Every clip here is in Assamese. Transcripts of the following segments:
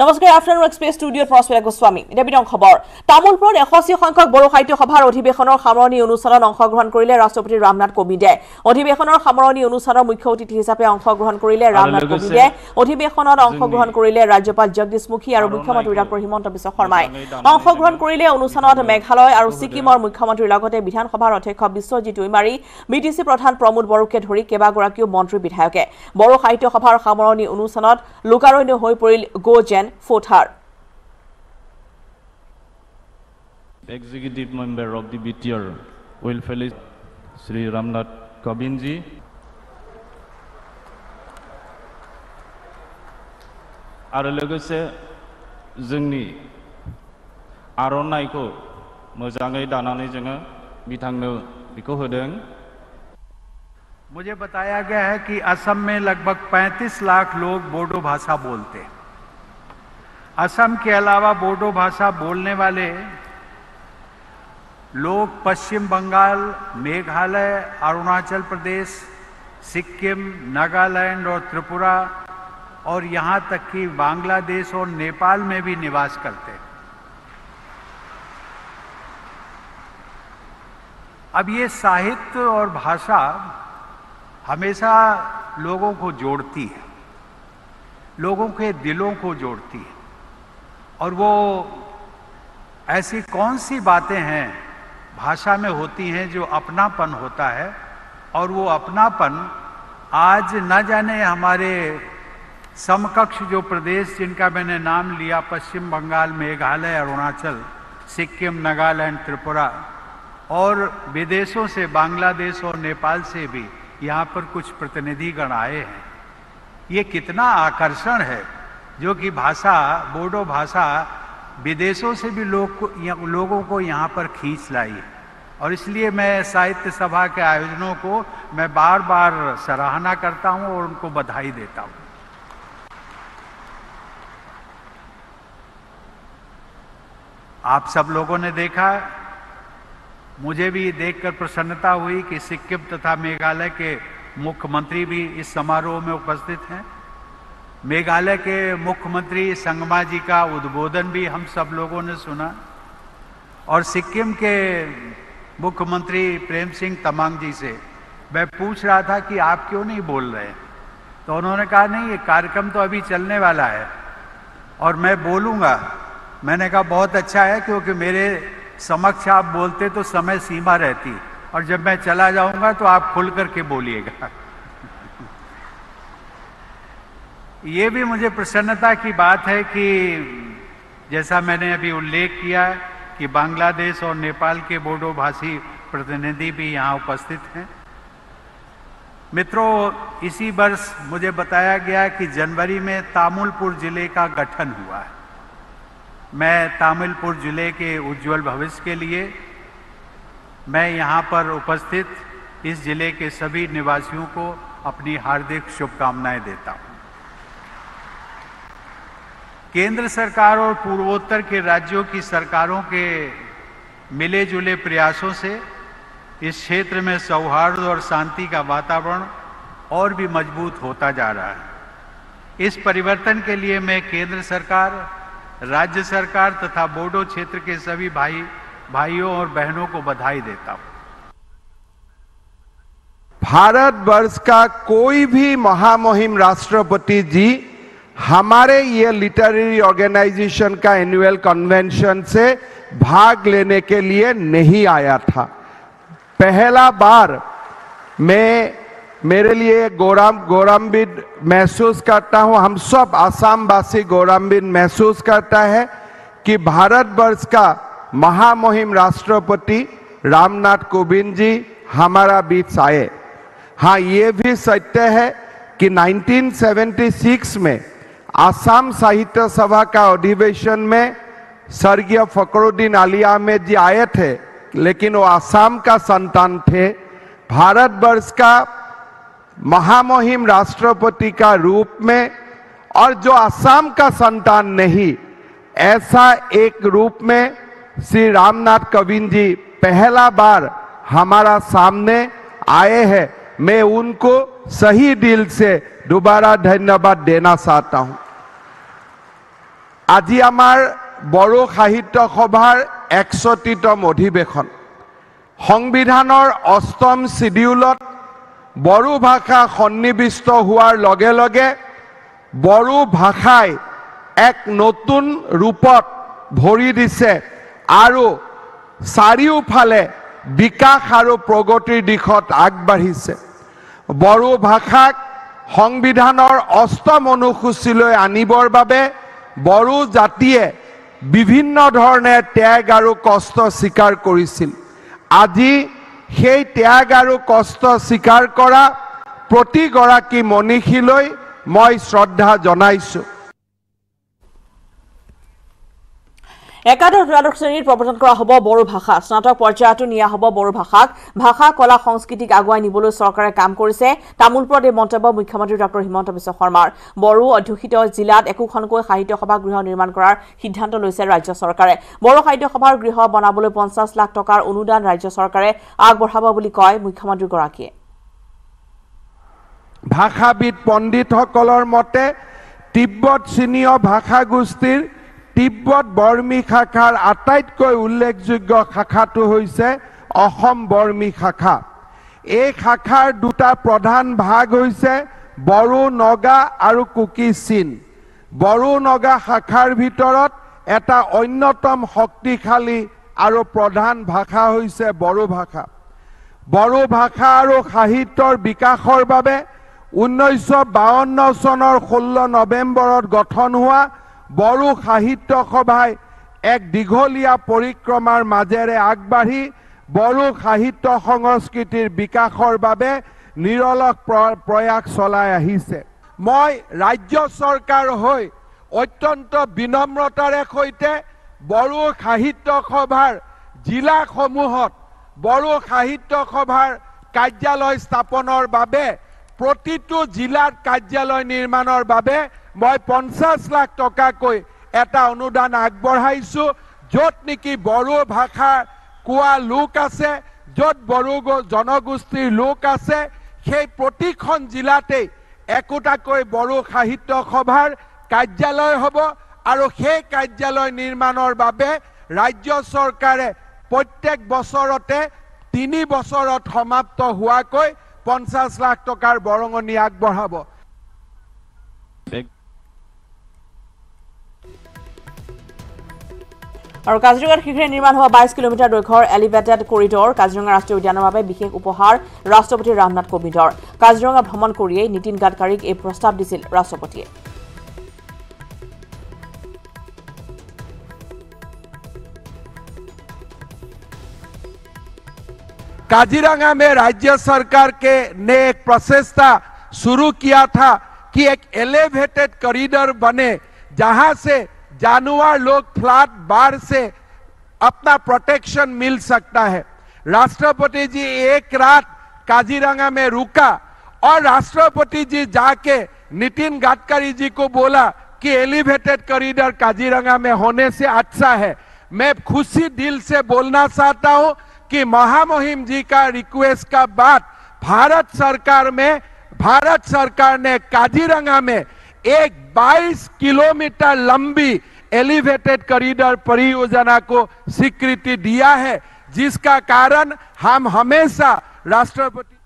নমস্কাৰ আফটাৰনুন এক্সপ্ৰেছ ষ্টুডিঅ'ত প্ৰস্মিতা গোস্বামী এতিয়া বিতং খবৰ। তামোলপুৰত এষষ্ঠি সংখ্যক বড়ো সাহিত্য সভাৰ অধিৱেশনৰ সামৰণি অনুষ্ঠানত অংশগ্ৰহণ কৰিলে ৰাষ্ট্ৰপতি ৰামনাথ কোবিন্দে। অধিৱেশনৰ সামৰণি অনুষ্ঠানৰ মুখ্য অতিথি হিচাপে অংশগ্ৰহণ কৰিলে ৰামনাথ কোবিন্দে। অধিৱেশনত অংশগ্ৰহণ কৰিলে ৰাজ্যপাল জগদীশ মুখী আৰু মুখ্যমন্ত্ৰী ডঃ হিমন্ত বিশ্ব শৰ্মাই। অংশগ্ৰহণ কৰিলে অনুষ্ঠানত মেঘালয় আৰু ছিকিমৰ মুখ্যমন্ত্ৰীৰ লগতে বিধানসভাৰ অধ্যক্ষ Biswajit Daimary B T C প্ৰধান প্ৰমোদ বড়োকে ধৰি কেইবাগৰাকীও মন্ত্ৰী বিধায়কে। বড়ো সাহিত্য সভাৰ সামৰণি অনুষ্ঠানত লোকাৰণ্য হৈ পৰিল গো জেন। Fothar. Executive member of the BTR will Sri Ramnath Kabinji. मुझे बताया गया है कि असम में लगभग 35 लाख लोग बोडो भाषा बोलते हैं असम के अलावा बोडो भाषा बोलने वाले लोग पश्चिम बंगाल, मेघालय, अरुणाचल प्रदेश, सिक्किम, नागालैंड और त्रिपुरा और यहाँ तक कि बांग्लादेश और नेपाल में भी निवास करते हैं। अब ये साहित्य और भाषा हमेशा लोगों को जोड़ती है, लोगों के दिलों को जोड़ती है। और वो ऐसी कौन सी बातें हैं भाषा में होती हैं जो अपनापन होता है, और वो अपनापन आज न जाने हमारे समकक्ष जो प्रदेश जिनका मैंने नाम लिया, पश्चिम बंगाल, मेघालय, अरुणाचल, सिक्किम, नागालैंड, त्रिपुरा, और विदेशों से, बांग्लादेश और नेपाल से भी यहाँ पर कुछ प्रतिनिधिगण आए हैं। ये कितना आकर्षण है। जो कि भाषा, बोडो भाषा विदेशों से भी लोग को लोगों को यहाँ पर खींच लाई है। और इसलिए मैं साहित्य सभा के आयोजनों को मैं बार बार सराहना करता हूँ और उनको बधाई देता हूँ। आप सब लोगों ने देखा मुझे भी देखकर प्रसन्नता हुई कि सिक्किम तथा मेघालय के मुख्यमंत्री भी इस समारोह में उपस्थित हैं। मेघालय के मुख्यमंत्री संगमा जी का उद्बोधन भी हम सब लोगों ने सुना। और सिक्किम के मुख्यमंत्री प्रेम सिंह तमांग जी से मैं पूछ रहा था कि आप क्यों नहीं बोल रहे हैं? तो उन्होंने कहा, नहीं, ये कार्यक्रम तो अभी चलने वाला है और मैं बोलूँगा। मैंने कहा, बहुत अच्छा है, क्योंकि मेरे समक्ष आप बोलते तो समय सीमा रहती और जब मैं चला जाऊँगा तो आप खुल करके बोलिएगा। ये भी मुझे प्रसन्नता की बात है कि जैसा मैंने अभी उल्लेख किया कि बांग्लादेश और नेपाल के बोडो भाषी प्रतिनिधि भी यहाँ उपस्थित हैं। मित्रों, इसी वर्ष मुझे बताया गया कि जनवरी में तामुलपुर ज़िले का गठन हुआ है। मैं तामिलपुर ज़िले के उज्जवल भविष्य के लिए मैं यहाँ पर उपस्थित इस ज़िले के सभी निवासियों को अपनी हार्दिक शुभकामनाएँ देता हूँ। केंद्र सरकार और पूर्वोत्तर के राज्यों की सरकारों के मिले जुले प्रयासों से इस क्षेत्र में सौहार्द और शांति का वातावरण और भी मज़बूत होता जा रहा है। इस परिवर्तन के लिए मैं केंद्र सरकार, राज्य सरकार तथा बोडो क्षेत्र के सभी भाई, भाइयों और बहनों को बधाई देता हूँ। भारत वर्ष का कोई भी महामहिम राष्ट्रपति जी हमारे ये लिटरेरी ऑर्गेनाइजेशन का एनुअल कन्वेंशन से भाग लेने के लिए नहीं आया था। पहला बार मैं, मेरे लिए गौरव गौरवान्वित महसूस करता हूँ, हम सब आसाम वासी गौरवान्वित महसूस करता है कि भारतवर्ष का महामहिम राष्ट्रपति रामनाथ कोविंद जी हमारा बीच आए। हाँ ये भी सत्य है कि 1976 में आसाम साहित्य सभा का अधिवेशन में स्वर्गीय फकरुद्दीन अली अहमद जी आए थे, लेकिन वो आसाम का संतान थे। भारतवर्ष का महामहिम राष्ट्रपति का रूप में, और जो आसाम का संतान नहीं, ऐसा एक रूप में श्री रामनाथ कोविंद जी पहला बार हमारा सामने आए हैं। मैं उनको सही दिल से दोबारा धन्यवाद देना चाहता हूं আজি আমাৰ বড়ো সাহিত্য সভাৰ একষষ্ঠিতম অধিৱেশন সংবিধানৰ অষ্টম চিডিউলত বড়ো ভাষা সন্নিৱিষ্ট হোৱাৰ লগে লগে বড়ো ভাষাই এক নতুন ৰূপত ভৰি দিছে আৰু চাৰিওফালে বিকাশ আৰু প্ৰগতিৰ দিশত আগবাঢ়িছে বড়ো ভাষাক সংবিধানৰ অষ্টম অনুসূচীলৈ আনিবৰ বাবে বড়ো জাতিয়ে বিভিন্ন ধৰণে ত্যাগ আৰু কষ্ট স্বীকাৰ কৰিছিল। আজি সেই ত্যাগ আৰু কষ্ট স্বীকাৰ কৰা প্ৰতিগৰাকী মনীষীলৈ মই শ্ৰদ্ধা জনাইছোঁ। একাদশ দ্বাদশ শ্ৰেণীত প্ৰৱৰ্তন কৰা হ'ব বড়ো ভাষা। স্নাতক পৰ্যায়তো নিয়া হ'ব বড়ো ভাষাক। ভাষা কলা সংস্কৃতিক আগুৱাই নিবলৈ চৰকাৰে কাম কৰিছে। তামোলপুৰত এই মন্তব্য মুখ্যমন্ত্ৰী ডঃ হিমন্ত বিশ্ব শৰ্মাৰ। বড়ো অধ্যুষিত জিলাত একোখনকৈ সাহিত্য সভা গৃহ নিৰ্মাণ কৰাৰ সিদ্ধান্ত লৈছে ৰাজ্য চৰকাৰে। বড়ো সাহিত্য সভাৰ গৃহ বনাবলৈ পঞ্চাছ লাখ টকাৰ অনুদান ৰাজ্য চৰকাৰে আগবঢ়াব বুলি কয় মুখ্যমন্ত্ৰীগৰাকীয়ে। ভাষাবিদ পণ্ডিতসকলৰ মতে তিব্বত চীনীয় ভাষা গোষ্ঠীৰ তিব্বত বৰ্মী শাখাৰ আটাইতকৈ উল্লেখযোগ্য শাখাটো হৈছে অসম বৰ্মী শাখা। এই শাখাৰ দুটা প্ৰধান ভাগ হৈছে বড়ো নগা আৰু কুকি চীন। বড়ো নগা শাখাৰ ভিতৰত এটা অন্যতম শক্তিশালী আৰু প্ৰধান ভাষা হৈছে বড়ো ভাষা। বড়ো ভাষা আৰু সাহিত্যৰ বিকাশৰ বাবে ঊনৈছশ বাৱন্ন চনৰ ষোল্ল নৱেম্বৰত গঠন হোৱা বড়ো সাহিত্য সভাই এক দীঘলীয়া পৰিক্ৰমাৰ মাজেৰে আগবাঢ়ি বড়ো সাহিত্য সংস্কৃতিৰ বিকাশৰ বাবে প্ৰ- প্ৰয়াস চলাই আহিছে। মই ৰাজ্য চৰকাৰ হৈ অত্যন্ত বিনম্ৰতাৰে সৈতে বড়ো সাহিত্য সভাৰ জিলাসমূহত বড়ো সাহিত্য সভাৰ কাৰ্যালয় স্থাপনৰ বাবে প্ৰতিটো জিলাত কাৰ্যালয় নিৰ্মাণৰ বাবে মই পঞ্চাছ লাখ টকাকৈ এটা অনুদান আগবঢ়াইছোঁ য'ত নেকি বড়ো ভাষা কোৱা লোক আছে য'ত বড়ো জনগোষ্ঠীৰ লোক আছে। সেই প্ৰতিখন জিলাতেই একোটাকৈ বড়ো সাহিত্য সভাৰ কাৰ্যালয় হ'ব আৰু সেই কাৰ্যালয় নিৰ্মাণৰ বাবে ৰাজ্য চৰকাৰে প্ৰত্যেক বছৰতে তিনি বছৰত সমাপ্ত হোৱাকৈ পঞ্চাছ লাখ টকাৰ বৰঙণি আগবঢ়াব। আৰু কাজিৰঙাত শীঘ্ৰে নিৰ্মাণ হোৱা বাইছ কিলোমিটাৰ দৈৰ্ঘ্যৰ এলিভেটেড কৰিডৰ কাজিৰঙা ৰাষ্ট্ৰীয় উদ্যানৰ বাবে বিশেষ উপহাৰ ৰাষ্ট্ৰপতি ৰামনাথ কোবিন্দৰ। কাজিৰঙা ভ্ৰমণ কৰিয়েই নীতিন গাডকাৰীক এই প্ৰস্তাৱ দিছিল ৰাষ্ট্ৰপতিয়ে। काजीरंगा में राज्य सरकार के ने एक प्रचेष्टा शुरू किया था कि एक एलिवेटेड कॉरिडोर बने, जहाँ से जानवर लोग फ्लड बाढ़ से अपना प्रोटेक्शन मिल सकता है। राष्ट्रपति जी एक रात काजीरंगा में रुका और राष्ट्रपति जी जाके नितिन गडकरी जी को बोला कि एलिवेटेड कॉरिडोर काजीरंगा में होने से अच्छा है। मैं खुशी दिल से बोलना चाहता हूँ कि महामहिम जी का रिक्वेस्ट का बाद भारत सरकार में, भारत सरकार ने काजीरंगा में एक 22 किलोमीटर लंबी एलिवेटेड कॉरिडोर परियोजना को स्वीकृति दिया है, जिसका कारण हम हमेशा राष्ट्रपति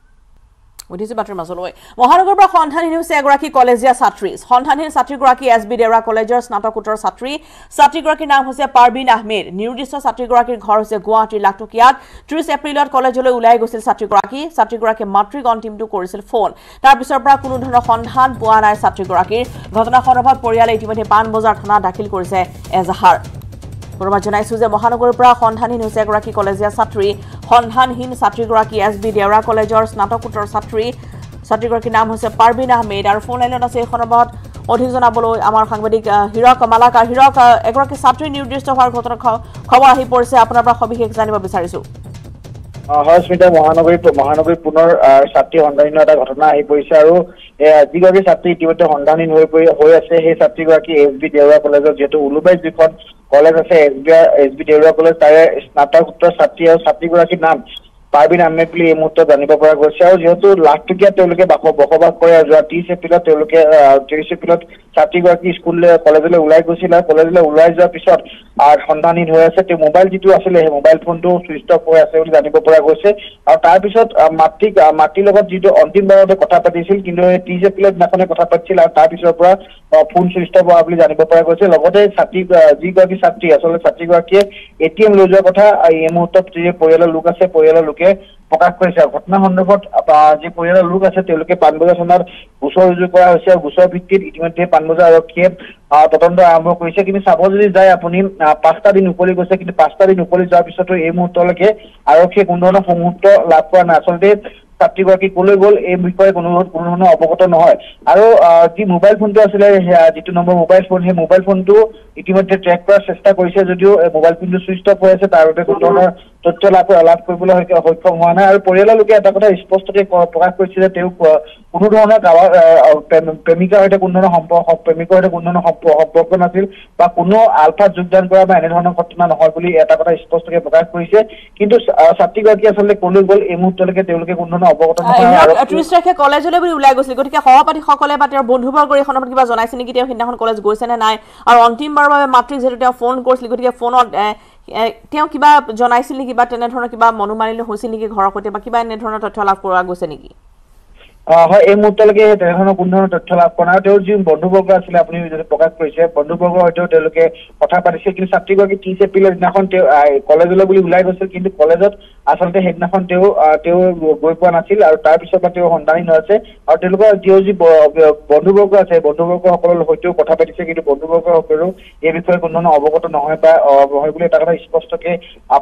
উঠিছো বাতৰিৰ মাজলৈ মহানগৰৰ পৰা সন্ধানহীন হৈছে এগৰাকী কলেজীয়া ছাত্ৰী। সন্ধানহীন ছাত্ৰীগৰাকী এছ বি দেউৰা কলেজৰ স্নাতকোত্তৰ ছাত্ৰী। ছাত্ৰীগৰাকীৰ নাম হৈছে পাৰবিন আহমেদ। নিৰ্দিষ্ট ছাত্ৰীগৰাকীৰ ঘৰ হৈছে গুৱাহাটীৰ লাখটকীয়াত ত্ৰিছ এপ্ৰিলত কলেজলৈ ওলাই গৈছিল ছাত্ৰীগৰাকী। ছাত্ৰীগৰাকীয়ে মাতৃক অন্তিমটো কৰিছিল ফোন। তাৰ পিছৰ পৰা কোনো ধৰণৰ সন্ধান পোৱা নাই ছাত্ৰীগৰাকীৰ। ঘটনা সন্দৰ্ভত পৰিয়ালে ইতিমধ্যে পাণবজাৰ থানাত দাখিল কৰিছে এজাহাৰ। ধন্যবাদ জনাইছো যে মহানগৰৰ পৰা সন্ধানহীন হৈছে এগৰাকী কলেজীয়া ছাত্ৰী। সন্ধানহীন ছাত্ৰীগৰাকী এছ বি দেউৰা কলেজৰ স্নাতকোত্তৰ ছাত্ৰী। ছাত্ৰীগৰাকীৰ নাম হৈছে পাৰবিন আহমেদ আৰু ফোন লাইনত আছে এই সন্দৰ্ভত অধিক জনাবলৈ আমাৰ সাংবাদিক হীৰক মালাকাৰ। হীৰক এগৰাকী ছাত্ৰী নিৰ্দিষ্ট হোৱাৰ ঘটনা খবৰ আহি পৰিছে। আপোনাৰ পৰা সবিশেষ জানিব বিচাৰিছো। হয় স্মিতা। মহানগৰী মহানগৰীত পুনৰ ছাত্ৰী সন্ধানহীন এটা ঘটনা আহি পৰিছে আৰু যিগৰাকী ছাত্ৰী ইতিমধ্যে সন্ধানহীন হৈ পৰি হৈ আছে। সেই ছাত্ৰীগৰাকী এছ বি দেউৰা কলেজত যিহেতু উলুবাৰীত যিখন কলেজ আছে S B S B Deorah college তাৰে স্নাতকোত্তৰ ছাত্ৰী আৰু ছাত্ৰীগৰাকীৰ নাম পাৰবিন আহমেদ বুলি এই মুহূৰ্তত জানিব পৰা গৈছে। আৰু যিহেতু লাখটকীয়া তেওঁলোকে বাস বসবাস কৰে যোৱা ত্ৰিশ এপ্ৰিলত তেওঁলোকে ত্ৰিশ এপ্ৰিলত ছাত্ৰীগৰাকী স্কুললৈ কলেজলৈ ওলাই গৈছিল। আৰু কলেজলৈ ওলাই যোৱাৰ পিছত সন্ধানহীন হৈ আছে। তেওঁ মোবাইল যিটো আছিলে সেই মোবাইল ফোনটো চুইচ অফ হৈ আছে বুলি জানিব পৰা গৈছে। আৰু তাৰপিছত মাতৃক মাতৃৰ লগত যিটো অন্তিমবাৰতে কথা পাতিছিল কিন্তু এই ত্ৰিশ এপ্ৰিলত দিনাখনে কথা পাতিছিল আৰু তাৰ পিছৰ পৰা ফোন চুইচ অফ হোৱা বুলি জানিব পৰা গৈছে। লগতে ছাত্ৰী যিগৰাকী ছাত্ৰী আচলতে ছাত্ৰীগৰাকীয়ে এ টি এম লৈ যোৱাৰ কথা এই মুহূৰ্তত যি পৰিয়ালৰ লোক আছে পৰিয়ালৰ লোকে প্ৰকাশ কৰিছে। আৰু ঘটনা সন্দৰ্ভত যি পৰিয়ালৰ লোক আছে তেওঁলোকে পাণবজাৰ থানাত গোচৰ ৰুজু কৰা হৈছে আৰু গোচৰ ভিত্তিত ইতিমধ্যে পাণবজাৰ আৰক্ষীয়ে তদন্ত আৰম্ভ কৰিছে। কিন্তু চাব যদি যায় আপুনি পাঁচটা দিন উকলি গৈছে কিন্তু পাঁচটা দিন উকলি যোৱাৰ পিছতো এই মুহূৰ্তলৈকে আৰক্ষীয়ে কোনো ধৰণৰ মুহূৰ্ত লাভ কৰা নাই। আচলতে ছাত্ৰীগৰাকী কলৈ গ'ল এই বিষয়ে কোনো কোনো ধৰণৰ অৱগত নহয়। আৰু যি মোবাইল ফোনটো আছিলে যিটো নম্বৰ মোবাইল ফোন সেই মোবাইল ফোনটো ইতিমধ্যে ট্ৰেক কৰাৰ চেষ্টা কৰিছে যদিও মোবাইল ফোনটো চুইচ অফ হৈ আছে। তাৰ বাবে কোনো ধৰণৰ তথ্য লাভ লাভ কৰিবলৈ সক্ষম হোৱা নাই। আৰু পৰিয়ালৰ লোকে এটা কথা স্পষ্টকে প্ৰকাশ কৰিছে যে তেওঁ কোনো ধৰণৰ গাঁৱৰ প্ৰেমিকাৰ সৈতে কোনো ধৰণৰ সম্পৰ্ক প্ৰেমিকৰ সৈতে কোনো ধৰণৰ সম্প- সম্পৰ্ক নাছিল বা কোনো আলফাত যোগদান কৰা বা এনেধৰণৰ ঘটনা নহয় বুলি এটা কথা স্পষ্টকে প্ৰকাশ কৰিছে। কিন্তু ছাত্ৰীগৰাকী আচলতে কলৈ গ'ল এই মুহূৰ্তলৈকে তেওঁলোকে কোনো ধৰণৰ অৱগত নহয় তাৰিখে কলেজলৈ বুলি ওলাই গৈছিল। গতিকে সহপাঠীসকলে বা তেওঁৰ বন্ধুবৰ্গৰ এই সন্দৰ্ভত কিবা জনাইছে নেকি? তেওঁ সিদিনাখন কলেজ গৈছে নে নাই? আৰু অন্তিমবাৰৰ বাবে মাতৃক যিহেতু তেওঁ ফোন কৰিছিল গতিকে ফোনত তেওঁ কিবা জনাইছিল নেকি বা তেনেধৰণৰ কিবা মনোমালিন্য হৈছিল নেকি ঘৰৰ সৈতে বা কিবা এনেধৰণৰ তথ্য লাভ কৰা গৈছে নেকি? হয় এই মুহূৰ্তলৈকে তেনেধৰণৰ কোনো ধৰণৰ তথ্য লাভ কৰা নাই। তেওঁৰ যি বন্ধুবৰ্গ আছিলে আপুনি যদি প্ৰকাশ কৰিছে বন্ধুবৰ্গৰ সৈতেও তেওঁলোকে কথা পাতিছিল কিন্তু ছাত্ৰীগৰাকী ত্ৰিশ এপ্ৰিলৰ দিনাখন তেওঁ কলেজলৈ বুলি ওলাই গৈছিল কিন্তু কলেজত আচলতে সেইদিনাখন তেওঁ তেওঁ গৈ পোৱা নাছিল আৰু তাৰ পিছৰ পৰা তেওঁ সন্ধানহীন হৈ আছে। আৰু তেওঁলোকৰ তেওঁৰ যি বন্ধুবৰ্গ আছে বন্ধুবৰ্গসকলৰ সৈতেও কথা পাতিছে কিন্তু বন্ধুবৰ্গসকলেও এই বিষয়ে কোনো ধৰণৰ অৱগত নহয় বা অ, নহয় বুলি এটা কথা স্পষ্টকে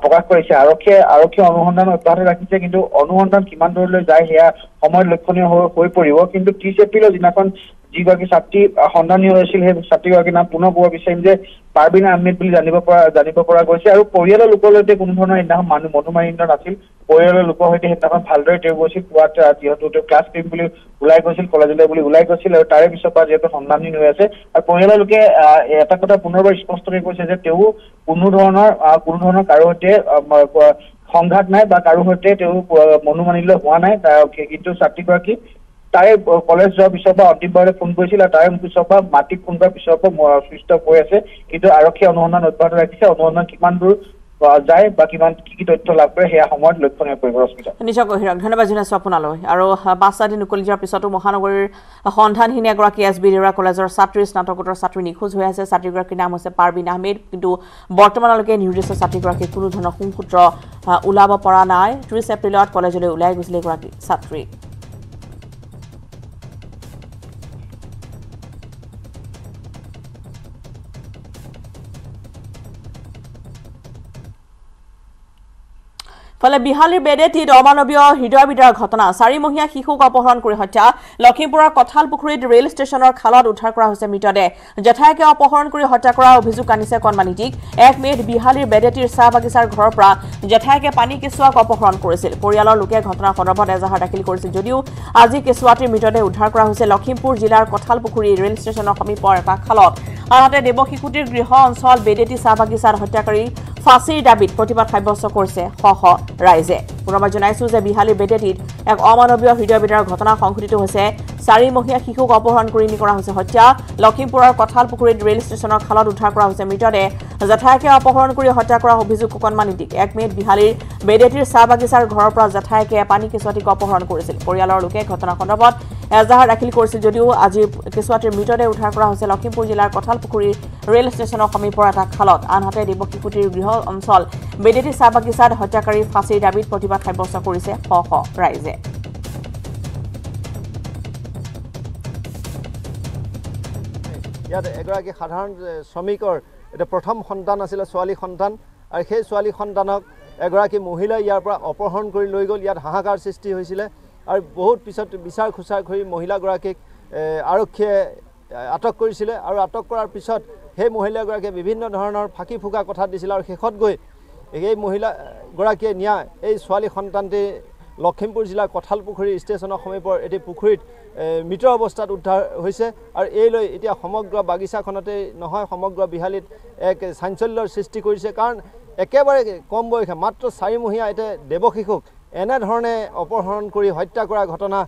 প্ৰকাশ কৰিছে। আৰক্ষীয়ে আৰক্ষীয়ে অনুসন্ধান অব্যাহত ৰাখিছে কিন্তু অনুসন্ধান কিমান দূৰলৈ যায় সেয়া সময়ত লক্ষণীয় হৈ পৰিব। কিন্তু ত্ৰিশ এপ্ৰিলৰ দিনাখন যিগৰাকী ছাত্ৰী আহ, সন্ধানহীন হৈছিল সেই ছাত্ৰীগৰাকীৰ নাম পুনৰ ক'ব বিচাৰিম যে পাৰবিনা আহমেদ বুলি জানিব পৰা জানিব পৰা গৈছে। আৰু পৰিয়ালৰ লোকৰ সৈতে কোনো ধৰণৰ সেইদিনাখন মানুহ মনোমালিন্য নাছিল। পৰিয়ালৰ লোকৰ সৈতে সেইদিনাখন ভালদৰে তেওঁ গৈছিল। পোৱাত যিহেতু তেওঁ ক্লাছ কৰিম বুলি ওলাই গৈছিল কলেজলৈ বুলি ওলাই গৈছিল আৰু তাৰে পিছৰ পৰা যিহেতু সন্ধানহীন হৈ আছে। আৰু পৰিয়ালৰ লোকে এটা কথা পুনৰবাৰ স্পষ্টকৈ কৈছে যে তেওঁ কোনো ধৰণৰ কোনো ধৰণৰ কাৰো সৈতে সংঘাত নাই বা কাৰো সৈতে তেওঁ আহ, মনোমালিন্য হোৱা নাই। কিন্তু ছাত্ৰীগৰাকী তাৰে কলেজ যোৱাৰ পিছৰ পৰা অন্তিমবাৰলৈ ফোন কৰিছিল আৰু তাৰে পিছৰ পৰা মাটিক ফোন কৰাৰ পিছৰ পৰা অফ হৈ আছে। কিন্তু আৰক্ষীয়ে অনুসন্ধান অব্যাহত ৰাখিছে। অনুসন্ধান কিমান দূৰ যায় বা কিমান কি কি তথ্য লাভ কৰে সেয়া সময়ত লক্ষণীয় কৰিব ৰশ্মিতা নিশ্চয়কৈ হিৰক ধন্যবাদ জনাইছোঁ আপোনালৈ। আৰু পাঁচটা দিন উকলি যোৱাৰ পিছতো মহানগৰীৰ সন্ধানহীন এগৰাকী এছ বি দেউৰা কলেজৰ ছাত্ৰী স্নাতকোত্তৰ ছাত্ৰী নিখোজ হৈ আছে। ছাত্ৰীগৰাকীৰ নাম হৈছে পাৰবিন আহমেদ। কিন্তু বৰ্তমানলৈকে নিৰ্দিষ্ট ছাত্ৰীগৰাকীৰ কোনো ধৰণৰ সুসূত্ৰ ওলাব পৰা নাই। ত্ৰিছ এপ্ৰিলত কলেজলৈ ওলাই গৈছিল এগৰাকী ছাত্ৰী। ফলে বিহালীৰ বেডেটিত অমানৱীয় হৃদয় বিদাৰ ঘটনা। চাৰিমহীয়া শিশুক অপহৰণ কৰি হত্যা। লখিমপুৰৰ কঁঠাল পুখুৰীত ৰেল ষ্টেচনৰ খালত উদ্ধাৰ কৰা হৈছে মৃতদেহ। জেঠাইকে অপহৰণ কৰি হত্যা কৰাৰ অভিযোগ আনিছে কণমানিটিক। এক মে'ত বিহালীৰ বেডেটিৰ চাহ বাগিচাৰ ঘৰৰ পৰা জেঠাইকে পানী কেঁচুৱাক অপহৰণ কৰিছিল। পৰিয়ালৰ লোকে ঘটনাৰ সন্দৰ্ভত এজাহাৰ দাখিল কৰিছিল যদিও আজি কেঁচুৱাটিৰ মৃতদেহ উদ্ধাৰ কৰা হৈছে লখিমপুৰ জিলাৰ কঁঠাল পুখুৰী ৰেল ষ্টেচনৰ সমীপৰ এটা খালত। আনহাতে দেৱ শিশুটিৰ গৃহ অঞ্চল বেডেটি চাহ বাগিচাত হত্যাকাৰী ফাঁচীৰ দাবীত প্ৰতিবাদ সাব্যস্ত কৰিছে শ ৰাইজে। পুনৰবাৰ জনাইছো যে বিহালীৰ বেডেটিত এক অমানৱীয় হৃদয় বিদাৰ ঘটনা সংঘটিত হৈছে। চাৰিমহীয়া শিশুক অপহৰণ কৰি নি কৰা হৈছে হত্যা। লখিমপুৰৰ কঁঠাল পুখুৰীত ৰেল ষ্টেচনৰ খালত উদ্ধাৰ কৰা হৈছে মৃতদেহ। জেঠাইকে অপহৰণ কৰি হত্যা কৰা অভিযোগ কণমানিটিক এক মে'ত বিহালীৰ বেডেটিৰ চাহ বাগিচাৰ ঘৰৰ পৰা জেঠাইকে পানী কেঁচুৱাটিক অপহৰণ কৰিছিল। পৰিয়ালৰ লোকে ঘটনা সন্দৰ্ভত এজাহাৰ দাখিল কৰিছিল যদিও আজি কেঁচুৱাটিৰ মৃতদেহ উদ্ধাৰ কৰা হৈছে। লখিমপুৰ জিলাৰ কঁঠালপুখুৰীৰ ৰেল ষ্টেচনৰ সমীপৰ এটা খালত। আনহাতে দেৱ শিশুটিৰ গৃহ অঞ্চল বেডেটি চাহ বাগিচাত হত্যাকাৰীৰ ফাঁচীৰ দাবীত প্ৰতিবাদ সাব্যস্ত কৰিছে শ শ ৰাইজে। ইয়াত এগৰাকী সাধাৰণ শ্ৰমিকৰ এটা প্ৰথম সন্তান আছিলে ছোৱালী সন্তান। আৰু সেই ছোৱালী সন্তানক এগৰাকী মহিলাই ইয়াৰ পৰা অপহৰণ কৰি লৈ গ'ল। ইয়াত হাহাকাৰ সৃষ্টি হৈছিলে। আৰু বহুত পিছত বিচাৰ খোচাৰ কৰি মহিলাগৰাকীক আৰক্ষীয়ে আটক কৰিছিলে আৰু আটক কৰাৰ পিছত সেই মহিলাগৰাকীয়ে বিভিন্ন ধৰণৰ ফাঁকি ফুকা কথা দিছিলে আৰু শেষত গৈ এই মহিলাগৰাকীয়ে নিয়া এই ছোৱালী সন্তানটি লখিমপুৰ জিলাৰ কঁঠালপুখুৰী ষ্টেচনৰ সমীপৰ এটি পুখুৰীত মৃত অৱস্থাত উদ্ধাৰ হৈছে আৰু এই লৈ এতিয়া সমগ্ৰ বাগিচাখনতেই নহয় সমগ্ৰ বিহালীত এক চাঞ্চল্যৰ সৃষ্টি কৰিছে কাৰণ একেবাৰে কম বয়সে মাত্ৰ চাৰিমহীয়া এতিয়া দেৱশিশুক এনেধৰণে অপহৰণ কৰি হত্যা কৰা ঘটনা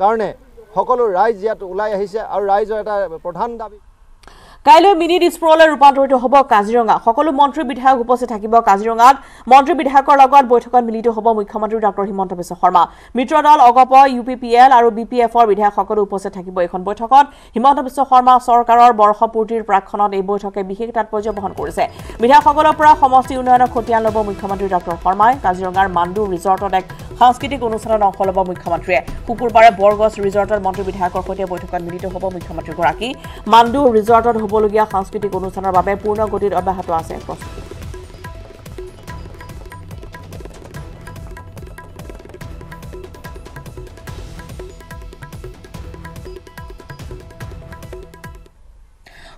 কাৰণে সকলো ৰাইজ ইয়াত ওলাই আহিছে আৰু ৰাইজৰ এটা প্ৰধান দাবী কাইলৈ মিনি দিছপুৰলৈ ৰূপান্তৰিত হ'ব কাজিৰঙা। সকলো মন্ত্ৰী বিধায়ক উপস্থিত থাকিব কাজিৰঙাত। মন্ত্ৰী বিধায়কৰ লগত বৈঠকত মিলিত হ'ব মুখ্যমন্ত্ৰী ডঃ হিমন্ত বিশ্ব শৰ্মা। মিত্ৰ দল AGP U P P L আৰু বি পি এফৰ বিধায়কসকলো উপস্থিত থাকিব এইখন বৈঠকত। হিমন্ত বিশ্ব শৰ্মা চৰকাৰৰ বৰ্ষপূৰ্তিৰ প্ৰাক্ষণত এই বৈঠকে বিশেষ তাৎপৰ্য বহন কৰিছে। বিধায়কসকলৰ পৰা সমষ্টি উন্নয়নৰ খতিয়ান ল'ব মুখ্যমন্ত্ৰী ডঃ শৰ্মাই। কাজিৰঙাৰ মাণ্ডু ৰিজৰ্টত এক সাংস্কৃতিক অনুষ্ঠানত অংশ ল'ব মুখ্যমন্ত্ৰীয়ে। শুকুৰবাৰে বৰগছ ৰিজৰ্টত মন্ত্ৰী বিধায়কৰ সৈতে বৈঠকত মিলিত হ'ব মুখ্যমন্ত্ৰীগৰাকী। মাণ্ডু ৰিজৰ্টত হ'বলগীয়া সাংস্কৃতিক অনুষ্ঠানৰ বাবে পূৰ্ণ গতিত অব্যাহত আছে। প্ৰস্তুতি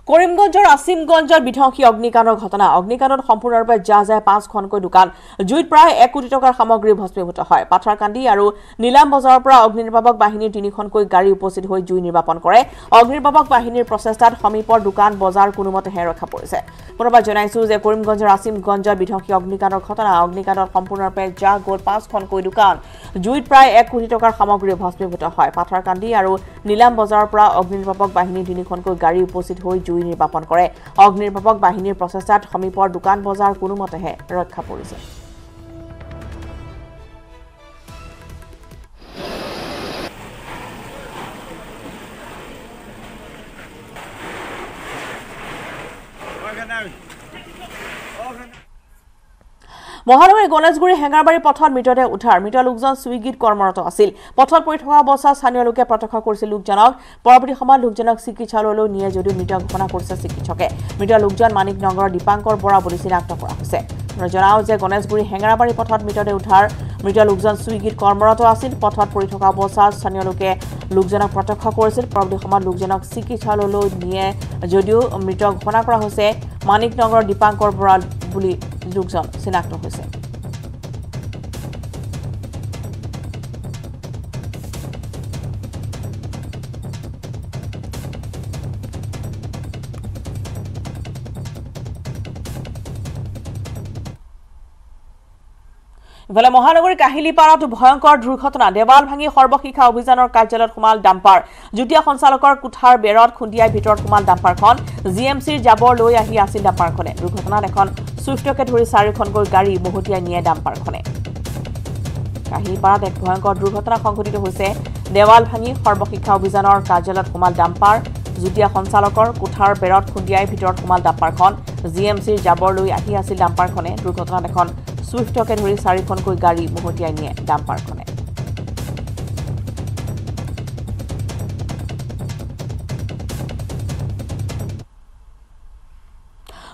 কৰিমগঞ্জৰ আছিমগঞ্জত বিধ্বংসী অগ্নিকাণ্ডৰ ঘটনা। অগ্নিকাণ্ডত সম্পূৰ্ণৰূপে যা যায় পাঁচখনকৈ দোকান জুইত প্ৰায় এক কোটি টকাৰ সামগ্ৰী ভস্মীভূত হয়। পাথাৰকান্দি আৰু নীলাম বজাৰৰ পৰা অগ্নিনিৰ্বাপক বাহিনীৰ তিনিখনকৈ গাড়ী উপস্থিত হৈ জুই নিৰ্বাপন কৰে। অগ্নিনিৰ্বাপক বাহিনীৰ প্ৰচেষ্টাত সমীপৰ দোকান বজাৰ কোনোমতেহে ৰক্ষা পৰিছে। পুনৰবাৰ জনাইছো যে কৰিমগঞ্জৰ আছিমগঞ্জত বিধ্বংসী অগ্নিকাণ্ডৰ ঘটনা। অগ্নিকাণ্ডত সম্পূৰ্ণৰূপে যা গ'ল পাঁচখনকৈ দোকান জুইত প্ৰায় এক কোটি টকাৰ সামগ্ৰী ভস্মীভূত হয়। পাথাৰকান্দি আৰু নীলাম বজাৰৰ পৰা অগ্নিনিৰ্বাপক বাহিনীৰ তিনিখনকৈ গাড়ী উপস্থিত হৈ জুই নিৰ্বাপন কৰে। অগ্নিনিৰ্বাপক বাহিনীৰ প্ৰচেষ্টাত সমীপৰ দোকান বজাৰ কোনোমতেহে ৰক্ষা পৰিছে। মহানগৰীৰ গণেশগুৰি হেঙাৰবাৰী পথত মৃতদেহ উদ্ধাৰ। মৃত লোকজন চুইগিত কৰ্মৰত আছিল। পথত পৰি থকা অৱস্থাত স্থানীয় লোকে প্ৰত্যক্ষ কৰিছিল লোকজনক। পৰৱৰ্তী সময়ত লোকজনক চিকিৎসালয়লৈ নিয়ে যদিও মৃত ঘোষণা কৰিছে চিকিৎসকে। মৃত লোকজন মানিক নগৰৰ দীপাংকৰ বৰা বুলি চিনাক্ত কৰা হৈছে। জনাওঁ যে গণেশগুৰি হেঙেৰাবাৰী পথত মৃতদেহ উদ্ধাৰ মৃত লোকজন চুইগিত কৰ্মৰত আছিল পথত পৰি থকা অৱস্থাত স্থানীয় লোকে লোকজনক প্ৰত্যক্ষ কৰিছিল। পৰৱৰ্তী সময়ত লোকজনক চিকিৎসালয়লৈ নিয়ে যদিও মৃত ঘোষণা কৰা হৈছে মানিক নগৰৰ দীপাংকৰ বৰা বুলি লোকজন চিনাক্ত হৈছে। ইফালে মহানগৰীৰ কাহিলীপাৰাত ভয়ংকৰ দুৰ্ঘটনা। দেৱাল ভাঙি সৰ্বশিক্ষা অভিযানৰ কাৰ্যালয়ত সোমাল ডাম্পাৰ। যুটীয়া সঞ্চালকৰ কোঠাৰ বেৰত খুন্দিয়াই ভিতৰত সোমাল ডাম্পাৰখন। জি এম চিৰ জাবৰ লৈ আহি আছিল ডাম্পাৰখনে। দুৰ্ঘটনাত এখন ছুইফ্টকে ধৰি চাৰিখনকৈ গাড়ী মহতিয়াই নিয়ে ডাম্পাৰখনে। কাহিলীপাৰাত এক ভয়ংকৰ দুৰ্ঘটনা সংঘটিত হৈছে। দেৱাল ভাঙি সৰ্বশিক্ষা অভিযানৰ কাৰ্যালয়ত সোমাল ডাম্পাৰ। যুটীয়া সঞ্চালকৰ কোঠাৰ বেৰত খুন্দিয়াই ভিতৰত সোমাল ডাম্পাৰখন। জি এম চিৰ জাবৰ লৈ আহি আছিল ডাম্পাৰখনে। দুৰ্ঘটনাত এখন ছুইফ্টকে ধৰি চাৰিখনকৈ গাড়ী মহতিয়াই নিয়ে ডাম্পাৰখনে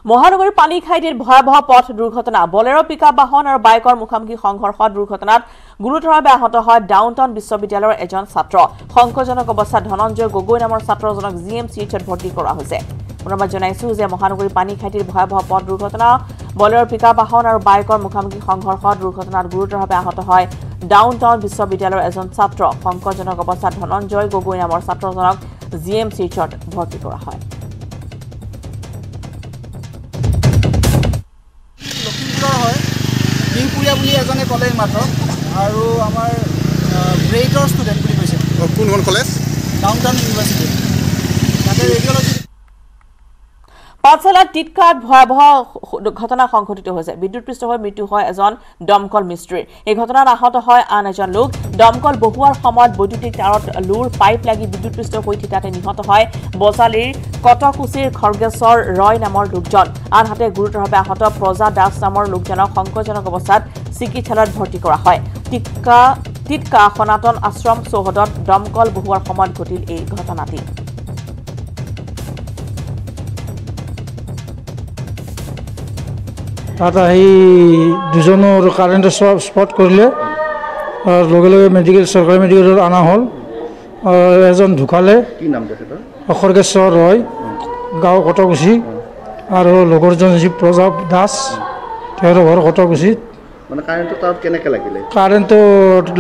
মহানগৰীৰ পানীখাইটিত ভয়াৱহ পথ দুৰ্ঘটনা। বলেৰ পিকআপ বাহন আৰু বাইকৰ মুখামুখি সংঘৰ্ষত দুৰ্ঘটনাত গুৰুতৰভাৱে আহত হয় ডাউন টাউন বিশ্ববিদ্যালয়ৰ এজন ছাত্ৰ। সংকটজনক অৱস্থাত ধনঞ্জয় গগৈ নামৰ ছাত্ৰজনক জি এম চি এইচত ভৰ্তি কৰোৱা হৈছে। পুনৰবাৰ জনাইছো যে মহানগৰীৰ পানীখাইটিৰ ভয়াৱহ পথ দুৰ্ঘটনা বলেৰ পিকআপ বাহন আৰু বাইকৰ মুখামুখি সংঘৰ্ষত দুৰ্ঘটনাত গুৰুতৰভাৱে আহত হয় ডাউন টাউন বিশ্ববিদ্যালয়ৰ এজন ছাত্ৰ। সংকটজনক অৱস্থাত ধনঞ্জয় গগৈ নামৰ ছাত্ৰজনক জি এম চি এইচত ভৰ্তি কৰা হয়। লখিমপুৰৰ হয়। বিহপুৰীয়া বুলি এজনে ক'লে মাত্ৰ। আৰু আমাৰ গ্ৰেটৰ ষ্টুডেণ্ট বুলি কৈছে। কোনখন কলেজ ডাউন টাউন ইউনিভাৰ্চিটি তাতে ৰেডিঅ'লজি পাঠশালাত টিটকাত ভয়াৱহ ঘটনা সংঘটিত হৈছে। বিদ্যুৎপৃষ্ট হৈ মৃত্যু হয় এজন দমকল মিস্ত্ৰীৰ। এই ঘটনাত আহত হয় আন এজন লোক। দমকল বহুৱাৰ সময়ত বৈদ্যুতিক তাঁৰত লুৰ পাইপ লাগি বিদ্যুৎপৃষ্ট হৈ থিতাতে নিহত হয়। বজালীৰ কটকুচিৰ খৰ্গেশ্বৰ ৰয় নামৰ লোকজন। আনহাতে গুৰুতৰভাৱে আহত প্ৰজা দাস নামৰ লোকজনক সংকটজনক অৱস্থাত চিকিৎসালয়ত ভৰ্তি কৰা হয়। টিটকা টিটকা সনাতন আশ্ৰম চৌহদত দমকল বহুৱাৰ সময়ত ঘটিল এই ঘটনাটি। তাত আহি দুজনৰ কাৰেণ্টৰ স্পট কৰিলে আৰু লগে লগে মেডিকেল চৰকাৰী মেডিকেলত অনা হ'ল। এজন ঢুকালে। কি নাম তেখেতৰ খৰ্গেশ্বৰ ৰয় গাঁও কটকুচি আৰু লগৰজন হৈছে প্ৰজাপ দাস তেখেতৰ ঘৰ কটকুচিত কাৰেণ্টটো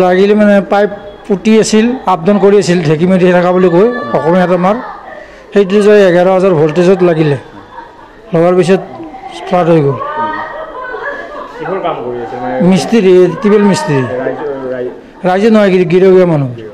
লাগিলে? মানে পাইপ পুতি আছিল আপ ডাউন কৰি আছিল ঢেঁকী মাৰি থকা বুলি কয় অসমীয়াত আমাৰ। সেইটো যে এঘাৰ হাজাৰ ভল্টেজত লাগিলে। লগাৰ পিছত ষ্টাৰ্ট হৈ গ'ল কিহৰ কাম কৰি আছে মানে মিস্ত্ৰী টিবেল মিস্ত্ৰী। ৰাইজে নহয় গিৰগীয়া মানুহ।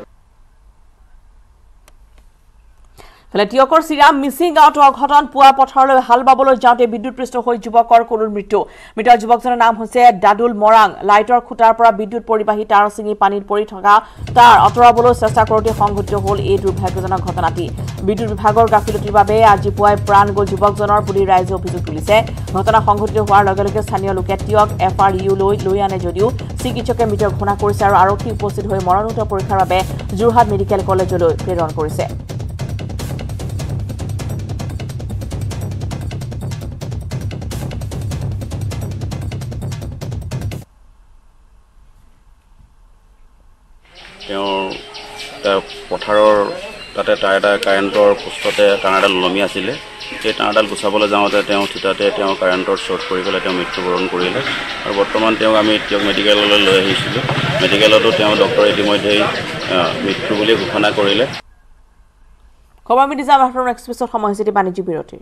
ইফালে টিয়কৰ চিৰাম মিচিং গাঁৱত অঘটন পুৱা পথাৰলৈ হাল বাবলৈ যাওঁতে বিদ্যুৎপৃষ্ট হৈ যুৱকৰ কৰুণ মৃত্যু। মৃত যুৱকজনৰ নাম হৈছে দাদুল মৰাং। লাইটৰ খুঁটাৰ পৰা বিদ্যুৎ পৰিবাহী তাঁৰ ছিঙি পানীত পৰি থকা তাঁৰ আঁতৰাবলৈ চেষ্টা কৰোঁতে সংঘটিত হ'ল এই দুৰ্ভাগ্যজনক ঘটনাটি। বিদ্যুৎ বিভাগৰ গাফিলতিৰ বাবে আজি পুৱাই প্ৰাণ গ'ল যুৱকজনৰ বুলি ৰাইজে অভিযোগ তুলিছে। ঘটনা সংঘটিত হোৱাৰ লগে লগে স্থানীয় লোকে টিয়ক এফ আৰ ইউ লৈ লৈ আনে যদিও চিকিৎসকে মৃত ঘোষণা কৰিছে আৰু আৰক্ষী উপস্থিত হৈ মৰণোত্তৰ পৰীক্ষাৰ বাবে যোৰহাট মেডিকেল কলেজলৈ প্ৰেৰণ কৰিছে। তেওঁৰ পথাৰৰ তাতে তাঁৰ এটা কাৰেণ্টৰ পোষ্টতে তাঁৰ এডাল ওলমি আছিলে। সেই তাঁৰডাল গুচাবলৈ যাওঁতে তেওঁ থিতাতে তেওঁ কাৰেণ্টৰ শ্বৰ্ট কৰি পেলাই তেওঁ মৃত্যুবৰণ কৰিলে। আৰু বৰ্তমান তেওঁক আমি তেওঁক মেডিকেললৈ লৈ আহিছিলোঁ। মেডিকেলতো তেওঁ ডক্টৰে ইতিমধ্যেই মৃত্যু বুলি ঘোষণা কৰিলে। খবৰ মিডিজা এক্সপ্ৰেছত সময় হৈছে বিৰতিৰ।